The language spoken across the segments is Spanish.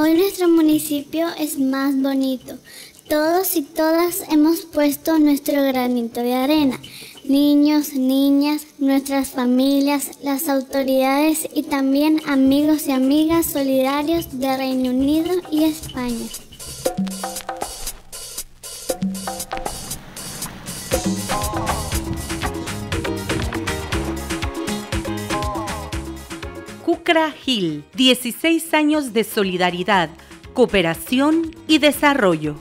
Hoy nuestro municipio es más bonito. Todos y todas hemos puesto nuestro granito de arena. Niños, niñas, nuestras familias, las autoridades y también amigos y amigas solidarios de Reino Unido y España. Cucra Gil, 16 años de solidaridad, cooperación y desarrollo.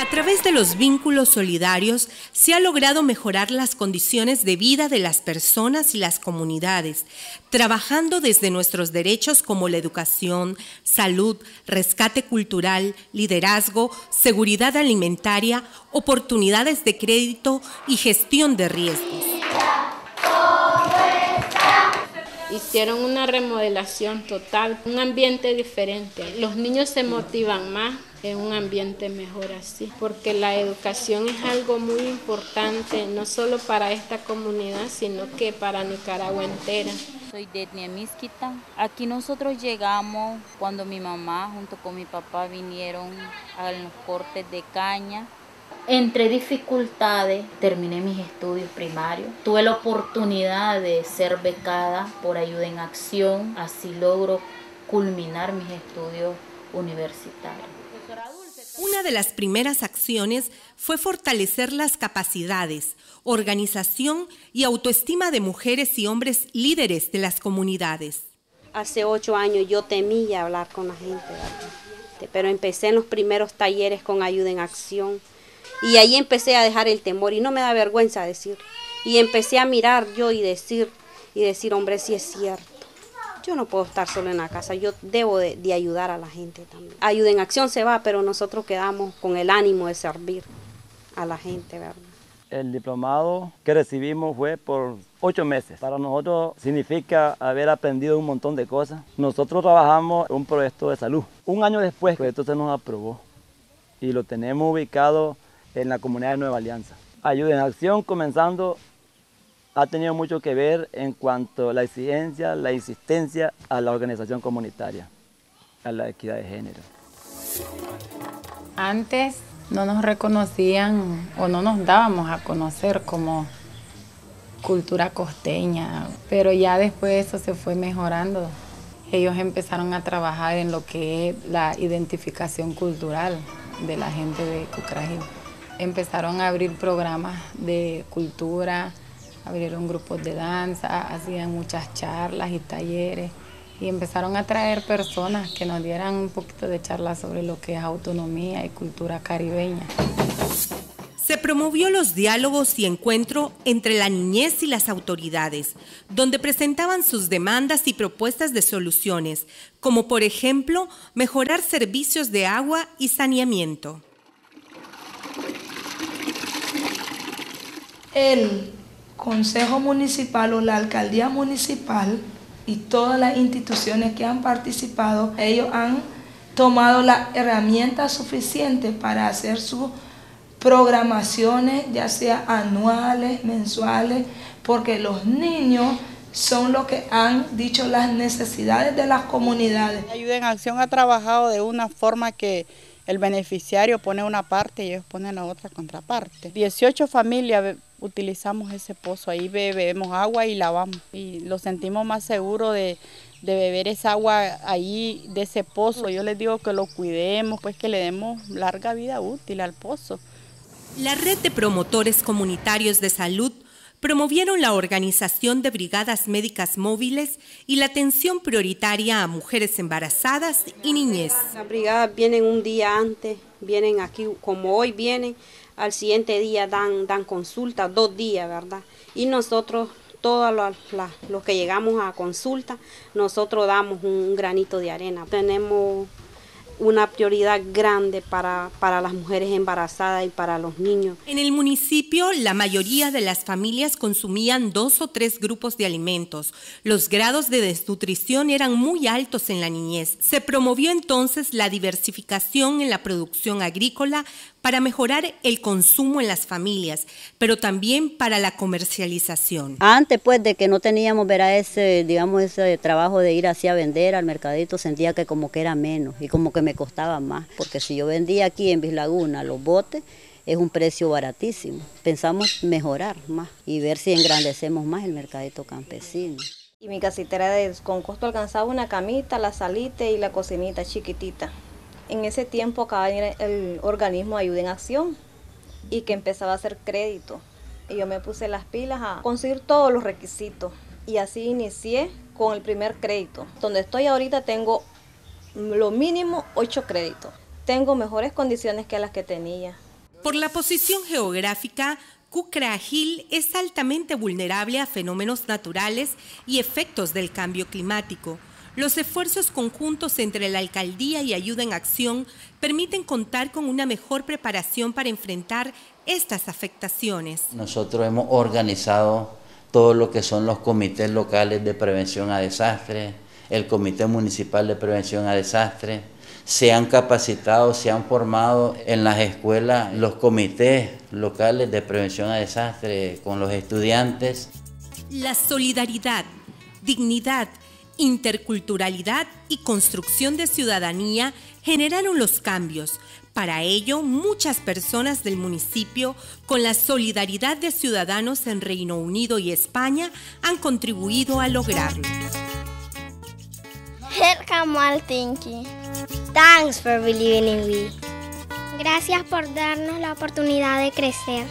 A través de los vínculos solidarios se ha logrado mejorar las condiciones de vida de las personas y las comunidades, trabajando desde nuestros derechos como la educación, salud, rescate cultural, liderazgo, seguridad alimentaria, oportunidades de crédito y gestión de riesgos. Hicieron una remodelación total, un ambiente diferente. Los niños se motivan más en un ambiente mejor así, porque la educación es algo muy importante, no solo para esta comunidad, sino que para Nicaragua entera. Soy de Misquita. Aquí nosotros llegamos cuando mi mamá junto con mi papá vinieron a los cortes de caña entre dificultades terminé mis estudios primarios. Tuve la oportunidad de ser becada por ayuda en acción, así logro culminar mis estudios universitarios. Una de las primeras acciones fue fortalecer las capacidades, organización y autoestima de mujeres y hombres líderes de las comunidades. Hace ocho años yo temía hablar con la gente, pero empecé en los primeros talleres con ayuda en acción y ahí empecé a dejar el temor y no me da vergüenza decir. Y empecé a mirar yo y decir, y decir, hombre, si es cierto. Yo no puedo estar solo en la casa, yo debo de, ayudar a la gente también. Ayuda en acción se va, pero nosotros quedamos con el ánimo de servir a la gente, ¿verdad? El diplomado que recibimos fue por ocho meses. Para nosotros significa haber aprendido un montón de cosas. Nosotros trabajamos un proyecto de salud. Un año después, el proyecto se nos aprobó y lo tenemos ubicado en la comunidad de Nueva Alianza. Ayuda en Acción, comenzando, ha tenido mucho que ver en cuanto a la exigencia, la insistencia a la organización comunitaria, a la equidad de género. Antes no nos reconocían o no nos dábamos a conocer como cultura costeña, pero ya después eso se fue mejorando. Ellos empezaron a trabajar en lo que es la identificación cultural de la gente de Cucrajín empezaron a abrir programas de cultura, abrieron grupos de danza, hacían muchas charlas y talleres y empezaron a traer personas que nos dieran un poquito de charla sobre lo que es autonomía y cultura caribeña. Se promovió los diálogos y encuentro entre la niñez y las autoridades, donde presentaban sus demandas y propuestas de soluciones, como por ejemplo mejorar servicios de agua y saneamiento. El Consejo Municipal o la Alcaldía Municipal y todas las instituciones que han participado, ellos han tomado las herramientas suficientes para hacer sus programaciones, ya sea anuales, mensuales, porque los niños son los que han dicho las necesidades de las comunidades. Ayuda en Acción ha trabajado de una forma que el beneficiario pone una parte y ellos ponen la otra contraparte. 18 familias utilizamos ese pozo, ahí bebemos agua y lavamos y lo sentimos más seguro de, de beber esa agua ahí de ese pozo. Yo les digo que lo cuidemos, pues que le demos larga vida útil al pozo. La red de promotores comunitarios de salud promovieron la organización de brigadas médicas móviles y la atención prioritaria a mujeres embarazadas y niñez. Las brigadas vienen un día antes, vienen aquí como hoy vienen, al siguiente día dan, dan consulta, dos días, ¿verdad? Y nosotros, todos los, que llegamos a consulta, nosotros damos un granito de arena. Tenemos una prioridad grande para, para, las mujeres embarazadas y para los niños. En el municipio, la mayoría de las familias consumían dos o tres grupos de alimentos. Los grados de desnutrición eran muy altos en la niñez. Se promovió entonces la diversificación en la producción agrícola para mejorar el consumo en las familias, pero también para la comercialización. Antes pues de que no teníamos verá ese, digamos, ese trabajo de ir así a vender al mercadito, sentía que como que era menos y como que me costaba más, porque si yo vendía aquí en Bislaguna los botes, es un precio baratísimo. Pensamos mejorar más y ver si engrandecemos más el mercadito campesino. Y mi casita era de, con costo alcanzaba una camita, la salita y la cocinita chiquitita. En ese tiempo acaba el organismo Ayuda en Acción y que empezaba a hacer crédito. Y yo me puse las pilas a conseguir todos los requisitos. Y así inicié con el primer crédito. Donde estoy ahorita tengo lo mínimo 8 créditos. Tengo mejores condiciones que las que tenía. Por la posición geográfica, Cucraagil es altamente vulnerable a fenómenos naturales y efectos del cambio climático. Los esfuerzos conjuntos entre la alcaldía y Ayuda en Acción permiten contar con una mejor preparación para enfrentar estas afectaciones. Nosotros hemos organizado todo lo que son los comités locales de prevención a desastres, el Comité Municipal de Prevención a Desastres, se han capacitado, se han formado en las escuelas los comités locales de prevención a desastres con los estudiantes. La solidaridad, dignidad, interculturalidad y construcción de ciudadanía generaron los cambios. Para ello, muchas personas del municipio, con la solidaridad de ciudadanos en Reino Unido y España, han contribuido a lograrlo. Thanks for believing in me. Gracias por darnos la oportunidad de crecer.